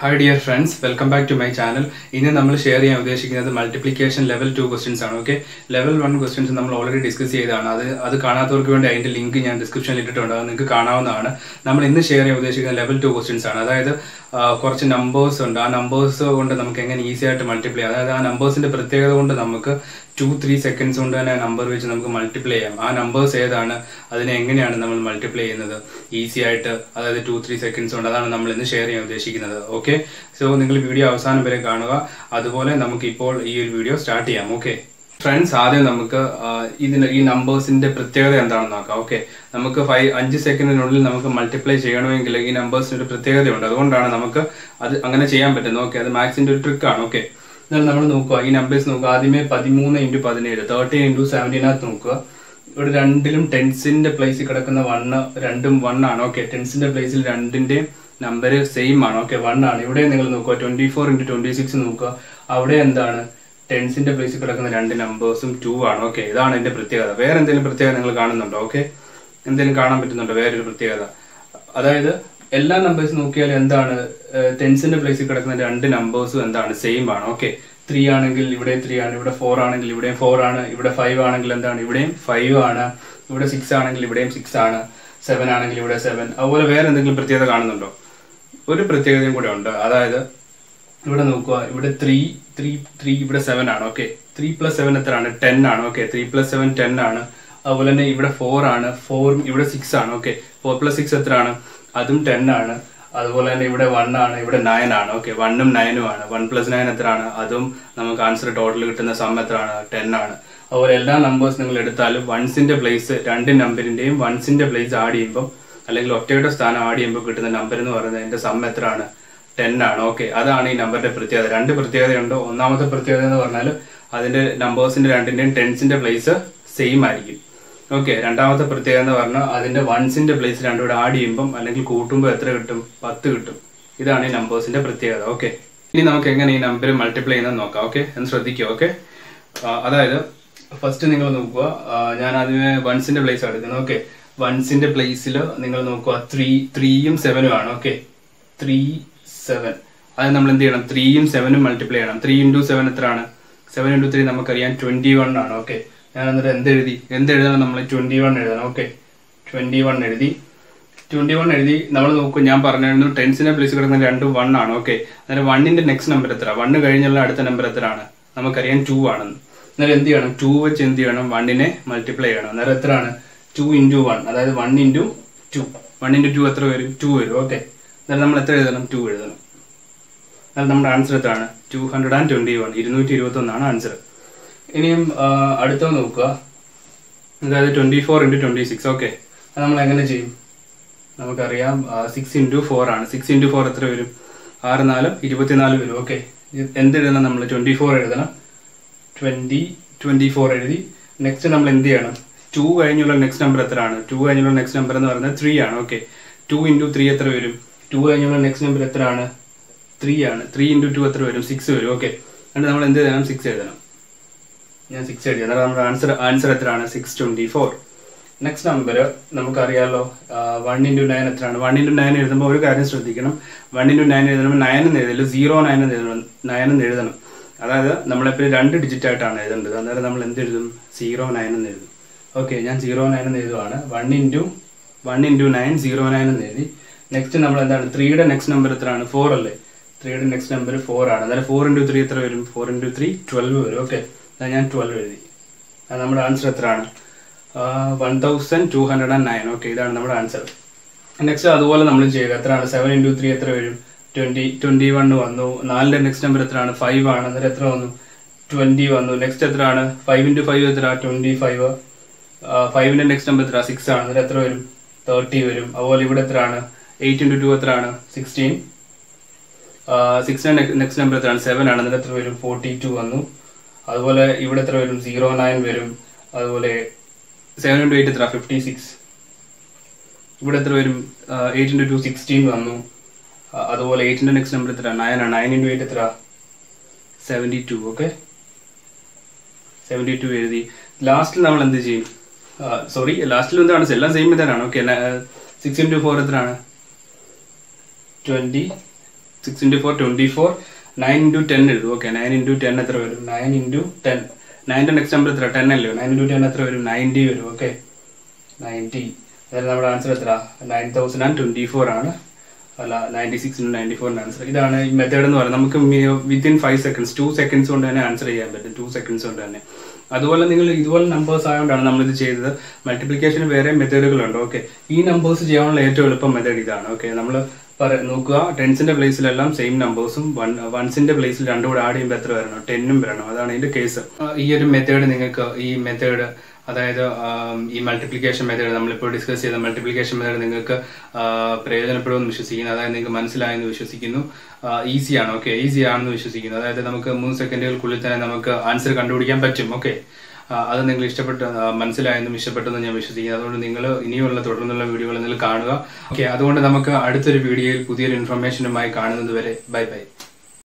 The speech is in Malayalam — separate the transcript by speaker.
Speaker 1: Hi dear friends welcome back to my channel ഇന്ന് നമ്മൾ ഷെയർ ചെയ്യാൻ ഉദ്ദേശിക്കുന്നത് മൾട്ടിപ്ലിക്കേഷൻ ലെവൽ ടു ക്വസ്റ്റ്യൻസ് ആണ് ഓക്കെ ലെവൽ വൺ ക്വസ്റ്റ്യൻസ് നമ്മൾ ഓൾറെഡി ഡിസ്കസ് ചെയ്തതാണ്. അത് അത് കാണാത്തവർക്ക് വേണ്ടി അതിന്റെ ലിങ്ക് ഞാൻ ഡിസ്ക്രിപ്ഷനിൽ ഇട്ടിട്ടുണ്ട്. അത് നിങ്ങൾക്ക് കാണാവുന്നതാണ്. നമ്മൾ ഇന്ന് ഷെയർ ചെയ്യാൻ ഉദ്ദേശിക്കുന്ന ലെവൽ ടു ക്വസ്റ്റ്യൻസ് ആണ്. അതായത് കുറച്ച് നമ്പേഴ്സ് ഉണ്ട്. ആ നമ്പേഴ്സ് കൊണ്ട് നമുക്ക് എങ്ങനെ ഈസി ആയിട്ട് മൾട്ടിപ്ലൈ അതായത് ആ നമ്പേഴ്സിന്റെ പ്രത്യേകത കൊണ്ട് നമുക്ക് ടു ത്രീ സെക്കൻഡ്സ് കൊണ്ട് തന്നെ നമ്പർ വെച്ച് നമുക്ക് മൾട്ടിപ്ലൈ ചെയ്യാം. ആ നമ്പേഴ്സ് ഏതാണ്? അതിനെ എങ്ങനെയാണ് നമ്മൾ മൾട്ടിപ്ലൈ ചെയ്യുന്നത്? ഈസി ആയിട്ട് അതായത് ടു ത്രീ സെക്കൻഡ്സ് കൊണ്ട് അതാണ് നമ്മൾ ഇന്ന് ഷെയർ ചെയ്യാൻ ഉദ്ദേശിക്കുന്നത്. ഓക്കെ സോ നിങ്ങൾ വീഡിയോ അവസാനം വരെ കാണുക. അതുപോലെ നമുക്ക് ഇപ്പോൾ ഈ ഒരു വീഡിയോ സ്റ്റാർട്ട് ചെയ്യാം. ഓക്കെ ഫ്രണ്ട്സ് ആദ്യം നമുക്ക് ആ, ഇതിന് ഈ നമ്പേഴ്സിന്റെ പ്രത്യേകത എന്താണെന്ന് നോക്കാം. ഓക്കെ നമുക്ക് ഫൈവ് അഞ്ച് സെക്കൻഡിനുള്ളിൽ നമുക്ക് മൾട്ടിപ്ലൈ ചെയ്യണമെങ്കിൽ ഈ നമ്പേഴ്സിന് ഒരു പ്രത്യേകതയുണ്ട്. അതുകൊണ്ടാണ് നമുക്ക് അത് അങ്ങനെ ചെയ്യാൻ പറ്റുന്നത്. ഓക്കെ അത് മാത്സിന്റെ ഒരു ട്രിക്കാണ് ഓക്കെ എന്നാൽ നമ്മൾ നോക്കുക. ഈ നമ്പേഴ്സ് നോക്കുക. ആദ്യമേ പതിമൂന്ന് ഇന്റു പതിനേഴ്. തേർട്ടീൻ ഇന്റു സെവന്റീനകത്ത് നോക്കുക. ഇവിടെ രണ്ടിലും ടെൻസിന്റെ പ്ലേസിൽ കിടക്കുന്ന വണ്ണ് രണ്ടും വണ്ണാണ് ഓക്കെ ടെൻസിന്റെ പ്ലേസിൽ രണ്ടിന്റെ നമ്പർ സെയിം ആണ്. ഓക്കെ വണ്ണാണ് ഇവിടെ നിങ്ങൾ നോക്കുക. Twenty four into twenty six നോക്കുക. അവിടെ എന്താണ്? ടെൻസിന്റെ പ്ലേസിൽ കിടക്കുന്ന രണ്ട് നമ്പേഴ്സും ടു ആണ്. ഓക്കെ ഇതാണ് എന്റെ പ്രത്യേകത. വേറെ എന്തെങ്കിലും പ്രത്യേകത നിങ്ങൾ കാണുന്നുണ്ടോ? ഓക്കെ എന്തെങ്കിലും കാണാൻ പറ്റുന്നുണ്ടോ? വേറൊരു പ്രത്യേകത. അതായത് എല്ലാ നമ്പേഴ്സ് നോക്കിയാൽ എന്താണ് ടെൻസിന്റെ പ്ലേസിൽ കിടക്കുന്ന രണ്ട് നമ്പേഴ്സും എന്താണ് സെയിം ആണ്. ഓക്കെ ത്രീ ആണെങ്കിൽ ഇവിടെ ത്രീ ആണ് ഇവിടെ ഫോർ ആണെങ്കിൽ ഇവിടെയും ഫോർ ആണ് ഇവിടെ ഫൈവ് ആണെങ്കിൽ എന്താണ് ഇവിടെയും ഫൈവ് ആണ് ഇവിടെ സിക്സ് ആണെങ്കിൽ ഇവിടെയും സിക്സ് ആണ് സെവൻ ആണെങ്കിൽ ഇവിടെ സെവൻ അതുപോലെ വേറെ എന്തെങ്കിലും പ്രത്യേകത കാണുന്നുണ്ടോ? ഒരു പ്രത്യേകതയും കൂടെ ഉണ്ട്. അതായത് ഇവിടെ നോക്കുക ഇവിടെ ത്രീ ത്രീ ത്രീ ഇവിടെ സെവൻ ആണ്. ഓക്കെ ത്രീ പ്ലസ് സെവൻ എത്രയാണ്? ടെൻ ആണ്. Okay three plus seven ten ആണ്. അതുപോലെ തന്നെ ഇവിടെ ഫോർ ആണ്. ഫോർ ഇവിടെ സിക്സ് ആണ്. ഓക്കെ ഫോർ പ്ലസ് സിക്സ് എത്ര ആണ് അതും ടെൻ ആണ്. അതുപോലെ തന്നെ ഇവിടെ വൺ ആണ്. ഇവിടെ നയൻ ആണ്. ഓക്കെ വണ്ണും നയനും ആണ്. വൺ പ്ലസ് നയൻ എത്ര ആണ് അതും നമുക്ക് ആൻസർ ടോട്ടൽ കിട്ടുന്ന സം ആണ് ടെൻ ആണ്. അതുപോലെ എല്ലാ നമ്പേഴ്സ് നിങ്ങൾ എടുത്താലും വൺസിന്റെ പ്ലേസ് രണ്ട് നമ്പറിന്റെയും വൺസിന്റെ പ്ലേസ് ആഡ് ചെയ്യുമ്പോൾ അല്ലെങ്കിൽ ഒറ്റയുടെ സ്ഥാനം ആഡ് ചെയ്യുമ്പോൾ കിട്ടുന്ന നമ്പർ എന്ന് പറയുന്നത് അതിന്റെ സം ആണ് ടെൻ ആണ്. ഓക്കെ അതാണ് ഈ നമ്പറിന്റെ പ്രത്യേകത. രണ്ട് പ്രത്യേകതയുണ്ട്? ഒന്നാമത്തെ പ്രത്യേകത എന്ന് പറഞ്ഞാൽ അതിന്റെ നമ്പേഴ്സിന്റെ രണ്ടിന്റെയും ടെൻസിന്റെ പ്ലേസ് സെയിം ആയിരിക്കും. ഓക്കെ രണ്ടാമത്തെ പ്രത്യേകത എന്ന് പറഞ്ഞാൽ അതിന്റെ വൺസിന്റെ പ്ലേസ് രണ്ടും കൂടെ ആഡ് ചെയ്യുമ്പോൾ അല്ലെങ്കിൽ കൂട്ടുമ്പോൾ എത്ര കിട്ടും? പത്ത് കിട്ടും. ഇതാണ് ഈ നമ്പേഴ്സിന്റെ പ്രത്യേകത. ഓക്കെ ഇനി നമുക്ക് എങ്ങനെ ഈ നമ്പർ മൾട്ടിപ്ലൈ ചെയ്യുന്നത് നോക്കാം. ഓക്കെ എന്ന് ശ്രദ്ധിക്കുക. ഓക്കെ അതായത് ഫസ്റ്റ് നിങ്ങൾ നോക്കുക. ഞാൻ ആദ്യമേ വൺസിന്റെ പ്ലേസ് എടുക്കുന്നത്. ഓക്കെ വൺസിന്റെ പ്ലേസിൽ നിങ്ങൾ നോക്കുക. ത്രീ ത്രീയും സെവനും ആണ്. ഓക്കെ ത്രീ സെവൻ അത് നമ്മൾ എന്ത് ചെയ്യണം? ത്രീയും സെവനും മൾട്ടിപ്ലൈ ചെയ്യണം. ത്രീ ഇന്റു സെവൻ എത്രയാണ്? സെവൻ ഇന്റു ത്രീ നമുക്കറിയാം ട്വന്റി വൺ ആണ്. ഓക്കെ ഞാൻ എന്നിട്ട് എന്ത് എഴുതി എന്ത് എഴുതണം. നമ്മൾ ട്വന്റി വൺ എഴുതണം ഓക്കെ ട്വന്റി വൺ എഴുതി. ട്വന്റി വൺ എഴുതി. നമ്മൾ നോക്കും ഞാൻ പറഞ്ഞിരുന്നു ടെൻസിനെ പ്ലേസ് കിടക്കുന്ന രണ്ട് വൺ ആണ്. ഓക്കെ അന്നേരം വണ്ണിന്റെ നെക്സ്റ്റ് നമ്പർ എത്ര വണ്ണ് കഴിഞ്ഞുള്ള അടുത്ത നമ്പർ എത്രയാണ്? നമുക്കറിയാം ടു ആണെന്ന്. അന്നേരം എന്ത് ചെയ്യണം? ടു വെച്ച് എന്ത് ചെയ്യണം? വണ്ണിനെ മൾട്ടിപ്ലൈ ചെയ്യണം. അന്നേരം എത്രയാണ്? ടു ഇന്റു വൺ അതായത് one into two one into two എത്ര വരും? ടു വരും. ഓക്കെ അന്നേരം നമ്മൾ എത്ര എഴുതണം? ടു എഴുതണം. എന്നാൽ നമ്മുടെ ആൻസർ എത്രയാണ്? Two hundred and twenty one ഇരുന്നൂറ്റി ഇരുപത്തൊന്നാണ് ആൻസർ ഇനിയും അടുത്ത നോക്കുക. അതായത് twenty four into twenty six okay അത് നമ്മൾ എങ്ങനെ ചെയ്യും? നമുക്കറിയാം സിക്സ് ഇന്റു ഫോർ ആണ്. സിക്സ് ഇന്റു ഫോർ എത്ര വരും? ആറ് നാലും ഇരുപത്തിനാല് വരും. ഓക്കെ എന്ത് എഴുതണം നമ്മൾ? ട്വന്റി ഫോർ എഴുതണം. ട്വന്റി ട്വന്റി ഫോർ എഴുതി. നെക്സ്റ്റ് നമ്മൾ എന്ത് ചെയ്യണം? ടു കഴിഞ്ഞുള്ള നെക്സ്റ്റ് നമ്പർ എത്രയാണ്? ടു കഴിഞ്ഞുള്ള നെക്സ്റ്റ് നമ്പർ എന്ന് പറയുന്നത് ത്രീ ആണ്. ഓക്കെ ടു ഇന്റു ത്രീ എത്ര വരും? ടു കഴിഞ്ഞുള്ള നെക്സ്റ്റ് നമ്പർ എത്രയാണ്? ത്രീ ആണ്. ത്രീ ഇന്റു ടു എത്ര വരും? സിക്സ് വരും. ഓക്കെ എന്നിട്ട് നമ്മൾ എന്ത് ചെയ്യണം സിക്സ് എഴുതണം. ഞാൻ സിക്സ് എഴുതി അതാണ് നമ്മുടെ ആൻസർ ആൻസർ എത്രയാണ്? Six twenty four next number നമുക്കറിയാമല്ലോ വൺ ഇന്റു നയൻ എത്രയാണ്? വൺ ഇന്റു നയൻ എഴുതുമ്പോൾ ഒരു കാര്യം ശ്രദ്ധിക്കണം. വൺ ഇന്റു നയൻ എഴുതുമ്പോൾ നയൻ എന്ന് എഴുതില്ല സീറോ നയൻ എന്ന് എഴുതണം. നയൻ എന്ന് എഴുതണം. അതായത് നമ്മളെപ്പോഴും രണ്ട് ഡിജിറ്റ് ആയിട്ടാണ് എഴുതേണ്ടത്. അന്നേരം നമ്മൾ എന്ത് എഴുതും? സീറോ നയൻ എന്ന് എഴുതും. ഓക്കെ ഞാൻ സീറോ നയൻ എന്ന് എഴുതുവാണ്. One into one into nine zero nine എന്ന് എഴുതി. നെക്സ്റ്റ് നമ്മൾ എന്താണ്? ത്രീയുടെ നെക്സ്റ്റ് നമ്പർ എത്രയാണ്? ഫോർ അല്ലേ? ത്രീയുടെ നെക്സ്റ്റ് നമ്പർ ഫോർ ആണ്. അതായത് ഫോർ ഇന്റു ത്രീ എത്ര വരും? ഫോർ ഇന്റു ത്രീ ട്വൽവ് വരും. ഓക്കെ ഞാൻ ട്വൽവ് എഴുതി. അത് നമ്മുടെ ആൻസർ എത്രയാണ്? One thousand two hundred and nine okay ഇതാണ് നമ്മുടെ ആൻസർ നെക്സ്റ്റ് അതുപോലെ നമ്മൾ ചെയ്യുക. എത്രയാണ്? സെവൻ ഇന്റു ത്രീ എത്ര വരും? ട്വന്റി ട്വന്റി വൺ വന്നു. നാലിന്റെ നെക്സ്റ്റ് നമ്പർ എത്രയാണ്? ഫൈവ് ആണ്. അന്നേരം എത്ര വന്നു? ട്വന്റി വന്നു. നെക്സ്റ്റ് എത്രയാണ്? ഫൈവ് ഇന്റു ഫൈവ് എത്ര ട്വന്റി ഫൈവ് ഫൈവിന്റെ നെക്സ്റ്റ് നമ്പർ എത്ര സിക്സ് ആണ്. അന്നേരം എത്ര വരും? തേർട്ടി വരും. അതുപോലെ ഇവിടെ എത്രയാണ്? എയ്റ്റ് ഇന്റു ടു എത്രയാണ്? സിക്സ്റ്റീൻ സിക്സ് നെക്സ്റ്റ് നമ്പർ എത്രയാണ്? സെവൻ ആണ്. അന്നേരം എത്ര വരും? ഫോർട്ടി ടു വന്നു. അതുപോലെ ഇവിടെ എത്ര വരും? സീറോ നയൻ വരും. അതുപോലെ സെവൻ ഇന്റു എയ്റ്റ് എത്ര ഫിഫ്റ്റി സിക്സ് ഇവിടെ എത്ര വരും എയ്റ്റ് ഇന്റു ടു സിക്സ്റ്റീൻ വന്നു. അതുപോലെ എയ്റ്റിന്റെ നെക്സ്റ്റ് നമ്പർ എത്ര നയൻ ആണ് നയൻ ഇന്റു എയ്റ്റ് എത്ര seventy two okay seventy two എഴുതി ലാസ്റ്റിൽ നമ്മൾ എന്ത് ചെയ്യും? സോറി ലാസ്റ്റിൽ എന്താണ്? എല്ലാം സെയിം ഇതാണ് ഓക്കെ സിക്സ് ഇന്റു ഫോർ എത്രയാണ്? Twenty six into four twenty four nine into ten എഴുതും. ഓക്കെ നയൻ ഇന്റു ടെൻ എത്ര വരും? നയൻ ഇന്റു ടെൻ നയന്റെ നെക്സ്റ്റ് നമ്പർ എത്ര? ടെൻ അല്ലയോ നയൻ ഇന്റു ടെൻ എത്ര വരും? നയന്റി വരും. ഓക്കെ നയന്റി അതായത് നമ്മുടെ ആൻസർ എത്ര? Nine thousand and twenty four ആണ്. അല്ല നയന്റി സിക്സ് നയന്റി ഫോറിന്റെ ആൻസർ ഇതാണ് ഈ മെത്തേഡ് എന്ന് പറയുന്നത്. നമുക്ക് within five seconds two seconds കൊണ്ട് തന്നെ ആൻസർ ചെയ്യാൻ പറ്റും. ടു സെക്കൻഡ്സ് കൊണ്ട് തന്നെ. അതുപോലെ നിങ്ങൾ ഇതുപോലെ നമ്പേഴ്സ് ആയതുകൊണ്ടാണ് നമ്മളിത് ചെയ്തത്. മൾട്ടിപ്ലിക്കേഷൻ വേറെ മെത്തേഡുകളുണ്ട് ഓക്കെ ഈ നമ്പേഴ്സ് ചെയ്യാനുള്ള ഏറ്റവും എളുപ്പം മെത്തേഡ് ഇതാണ്. ഓക്കെ നമ്മൾ നോക്കുക. ടെൻസിന്റെ പ്ലേസിലെല്ലാം സെയിം നമ്പേഴ്സും വൺ വൺസിന്റെ പ്ലേസിൽ രണ്ടും കൂടെ ആഡ് ചെയ്യുമ്പോൾ എത്ര വരണം? ടെന്നും വരണം. അതാണ് ഇതിന്റെ കേസ് ഈ ഒരു മെത്തേഡ് നിങ്ങൾക്ക് ഈ മെത്തേഡ് അതായത് ഈ മൾട്ടിപ്ലിക്കേഷൻ മെത്തേഡ് നമ്മളിപ്പോൾ ഡിസ്കസ് ചെയ്ത മൾട്ടിപ്ലിക്കേഷൻ മെത്തേഡ് നിങ്ങൾക്ക് പ്രയോജനപ്പെടുമെന്ന് വിശ്വസിക്കുന്നു. അതായത് നിങ്ങൾക്ക് മനസ്സിലായെന്ന് വിശ്വസിക്കുന്നു. ഈസിയാണ് ഓക്കെ ഈസി ആണെന്ന് വിശ്വസിക്കുന്നു. അതായത് നമുക്ക് മൂന്ന് സെക്കൻഡുകൾക്കുള്ളിൽ തന്നെ നമുക്ക് ആൻസർ കണ്ടുപിടിക്കാൻ പറ്റും ഓക്കെ അത് നിങ്ങൾ ഇഷ്ടപ്പെട്ട മനസ്സിലായെന്നും ഇഷ്ടപ്പെട്ടെന്ന് ഞാൻ വിശ്വസിക്കുന്നു. അതുകൊണ്ട് നിങ്ങൾ ഇനിയുള്ള തുടർന്നുള്ള വീഡിയോകൾ നിങ്ങൾ കാണുക ഓക്കെ അതുകൊണ്ട് നമുക്ക് അടുത്തൊരു വീഡിയോയിൽ പുതിയൊരു ഇൻഫർമേഷനുമായി കാണുന്നത് വരെ ബൈ ബൈ